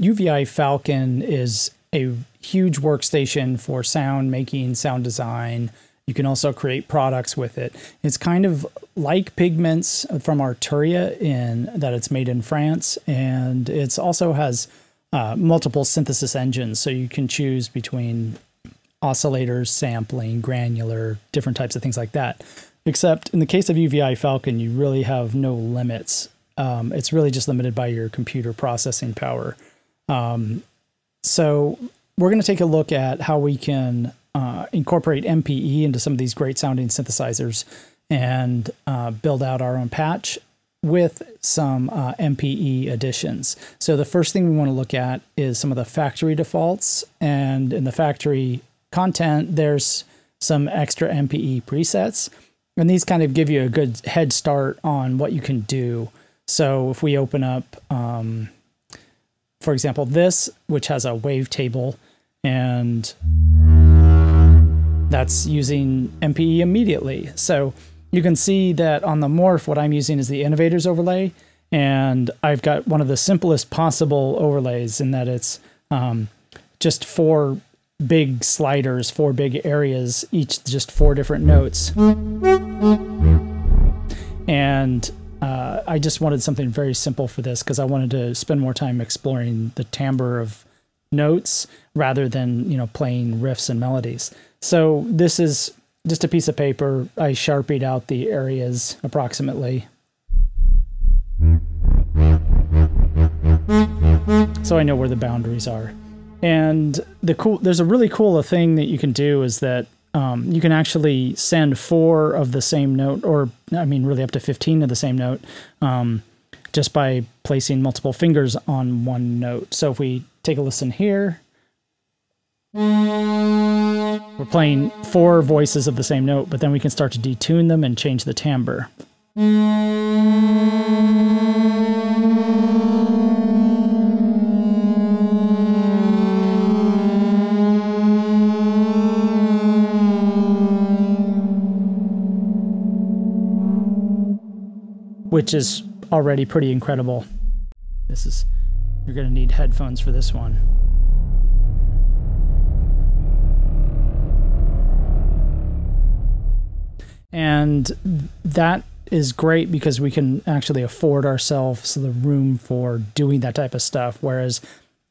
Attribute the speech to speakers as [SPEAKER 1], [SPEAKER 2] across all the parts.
[SPEAKER 1] UVI Falcon is a huge workstation for sound making, sound design. You can also create products with it. It's kind of like Pigments from Arturia in that it's made in France, and it also has uh, multiple synthesis engines, so you can choose between oscillators, sampling, granular, different types of things like that. Except in the case of UVI Falcon, you really have no limits. Um, it's really just limited by your computer processing power. Um, so we're going to take a look at how we can uh, incorporate MPE into some of these great sounding synthesizers and uh, build out our own patch with some uh, MPE additions. So the first thing we want to look at is some of the factory defaults. And in the factory content, there's some extra MPE presets. And these kind of give you a good head start on what you can do. So if we open up, um, for example, this, which has a wavetable, and that's using MPE immediately. So you can see that on the morph, what I'm using is the innovators overlay. And I've got one of the simplest possible overlays in that it's um, just four big sliders, four big areas, each just four different notes. And uh, I just wanted something very simple for this because I wanted to spend more time exploring the timbre of notes rather than you know playing riffs and melodies. So this is just a piece of paper. I sharpied out the areas approximately. So I know where the boundaries are. And the cool, there's a really cool thing that you can do is that um, you can actually send four of the same note, or I mean, really up to 15 of the same note, um, just by placing multiple fingers on one note. So if we take a listen here, we're playing four voices of the same note, but then we can start to detune them and change the timbre. Which is already pretty incredible. This is, you're going to need headphones for this one. And that is great because we can actually afford ourselves the room for doing that type of stuff. Whereas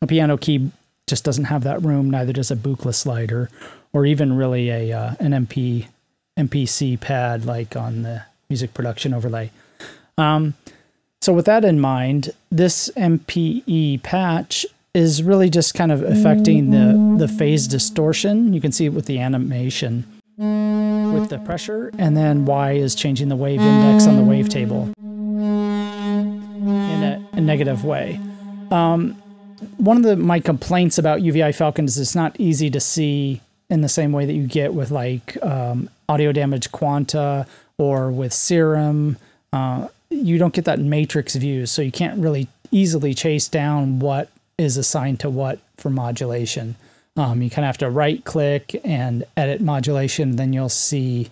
[SPEAKER 1] a piano key just doesn't have that room, neither does a Buchla slider or even really a uh, an MP MPC pad like on the music production overlay. Um, so with that in mind, this MPE patch is really just kind of affecting the the phase distortion. You can see it with the animation with the pressure, and then Y is changing the wave index on the wavetable in a, a negative way. Um, one of the my complaints about UVI Falcon is it's not easy to see in the same way that you get with like um, audio damage quanta or with serum. Uh, you don't get that matrix view, so you can't really easily chase down what is assigned to what for modulation. Um, you kind of have to right click and edit modulation, then you'll see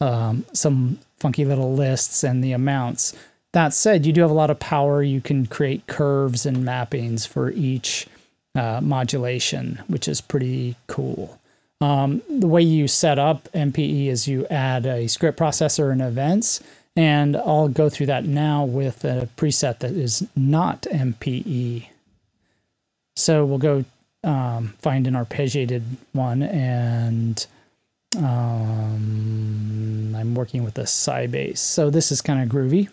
[SPEAKER 1] um, some funky little lists and the amounts. That said, you do have a lot of power. You can create curves and mappings for each uh, modulation, which is pretty cool. Um, the way you set up MPE is you add a script processor and events, and I'll go through that now with a preset that is not MPE. So we'll go um, find an arpeggiated one and um, I'm working with a Psy Bass. So this is kind of groovy.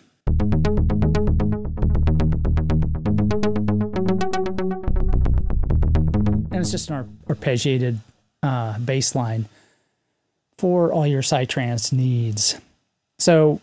[SPEAKER 1] And it's just an arpeggiated uh, bass line for all your Psytrance needs. So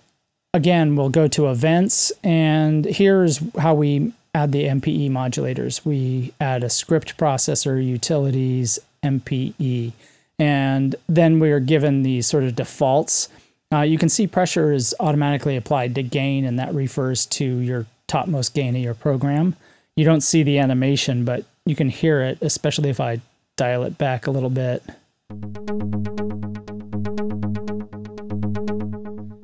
[SPEAKER 1] again, we'll go to events and here's how we add the MPE modulators. We add a script processor, utilities, MPE, and then we are given these sort of defaults. Uh, you can see pressure is automatically applied to gain, and that refers to your topmost gain of your program. You don't see the animation, but you can hear it, especially if I dial it back a little bit.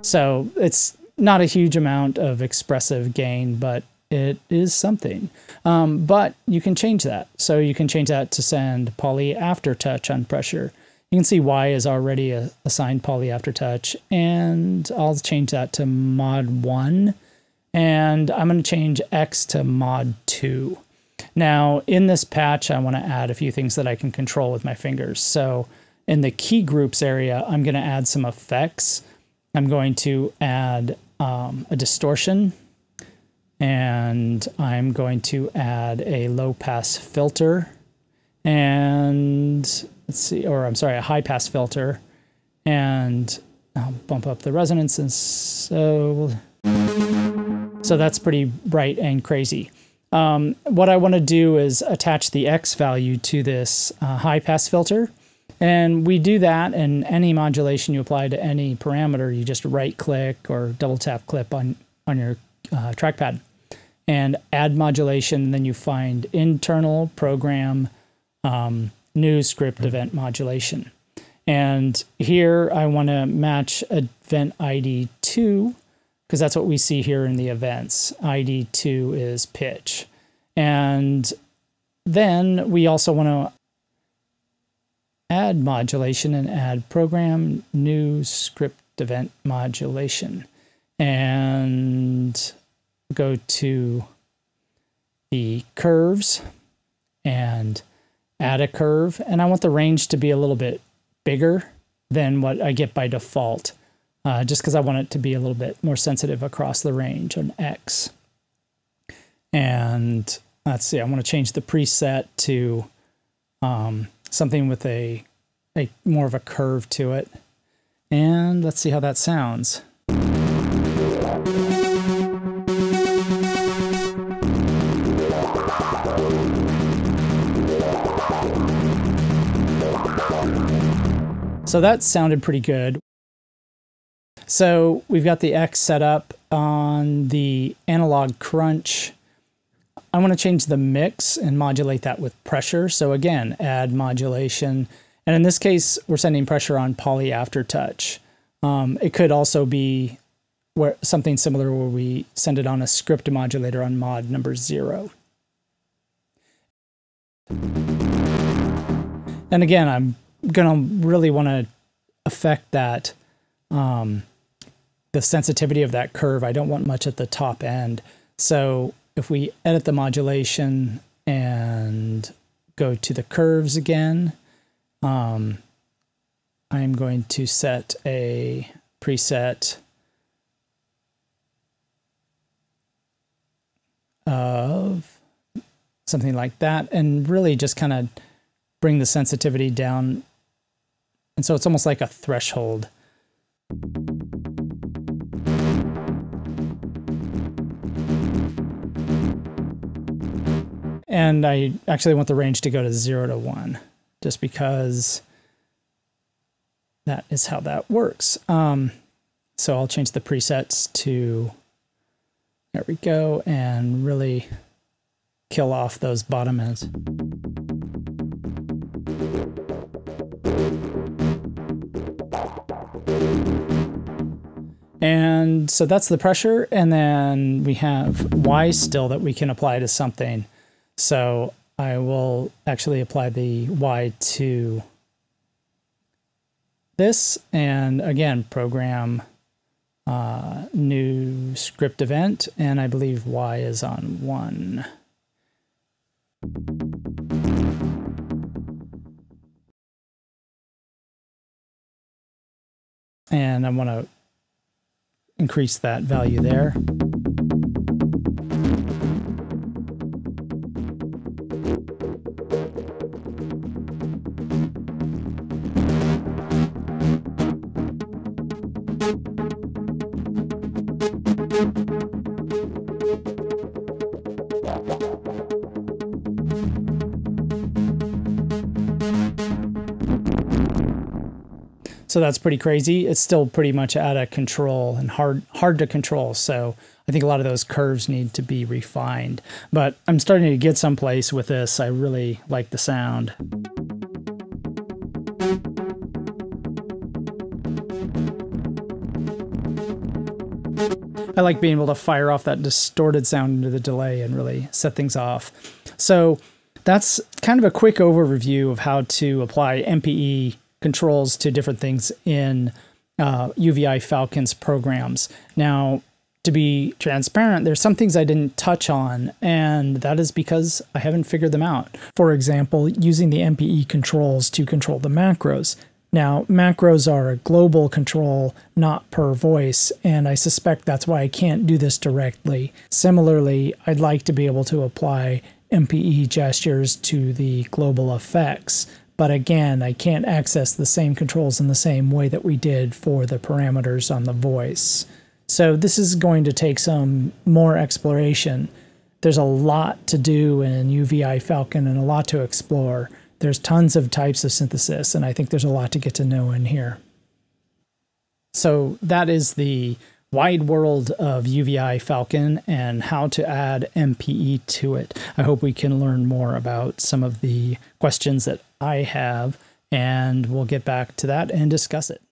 [SPEAKER 1] So it's not a huge amount of expressive gain, but it is something. Um, but you can change that. So you can change that to send poly after touch on pressure. You can see Y is already a, assigned poly after touch, and I'll change that to mod 1. And I'm going to change X to mod 2. Now, in this patch, I want to add a few things that I can control with my fingers. So in the key groups area, I'm going to add some effects. I'm going to add um, a distortion and I'm going to add a low pass filter and let's see, or I'm sorry, a high pass filter and I'll bump up the resonance and so, so that's pretty bright and crazy. Um, what I want to do is attach the X value to this uh, high pass filter. And we do that in any modulation you apply to any parameter. You just right click or double tap clip on, on your uh, trackpad and add modulation. And then you find internal program um, new script event modulation. And here I want to match event ID 2 because that's what we see here in the events. ID2 is pitch. And then we also want to add modulation and add program new script event modulation and go to the curves and add a curve. And I want the range to be a little bit bigger than what I get by default uh, just because I want it to be a little bit more sensitive across the range on X. And let's see, I want to change the preset to um, something with a, a more of a curve to it. And let's see how that sounds. So that sounded pretty good. So we've got the X set up on the analog crunch. I want to change the mix and modulate that with pressure. So again, add modulation. And in this case, we're sending pressure on poly aftertouch. Um, it could also be where something similar where we send it on a script modulator on mod number zero. And again, I'm going to really want to affect that um, the sensitivity of that curve. I don't want much at the top end. So if we edit the modulation and go to the curves again, um, I'm going to set a preset of something like that and really just kind of bring the sensitivity down. And so it's almost like a threshold. And I actually want the range to go to zero to one, just because that is how that works. Um, so I'll change the presets to, there we go, and really kill off those bottom ends. And so that's the pressure. And then we have Y still that we can apply to something. So I will actually apply the Y to this and again program uh, new script event and I believe Y is on one. And I want to increase that value there. So that's pretty crazy. It's still pretty much out of control and hard hard to control. So I think a lot of those curves need to be refined. But I'm starting to get someplace with this. I really like the sound. I like being able to fire off that distorted sound into the delay and really set things off. So that's kind of a quick overview of how to apply MPE controls to different things in uh, UVI Falcon's programs. Now, to be transparent, there's some things I didn't touch on, and that is because I haven't figured them out. For example, using the MPE controls to control the macros. Now, macros are a global control, not per voice, and I suspect that's why I can't do this directly. Similarly, I'd like to be able to apply MPE gestures to the global effects, but again, I can't access the same controls in the same way that we did for the parameters on the voice. So this is going to take some more exploration. There's a lot to do in UVI Falcon and a lot to explore. There's tons of types of synthesis, and I think there's a lot to get to know in here. So that is the wide world of UVI Falcon and how to add MPE to it. I hope we can learn more about some of the questions that I have, and we'll get back to that and discuss it.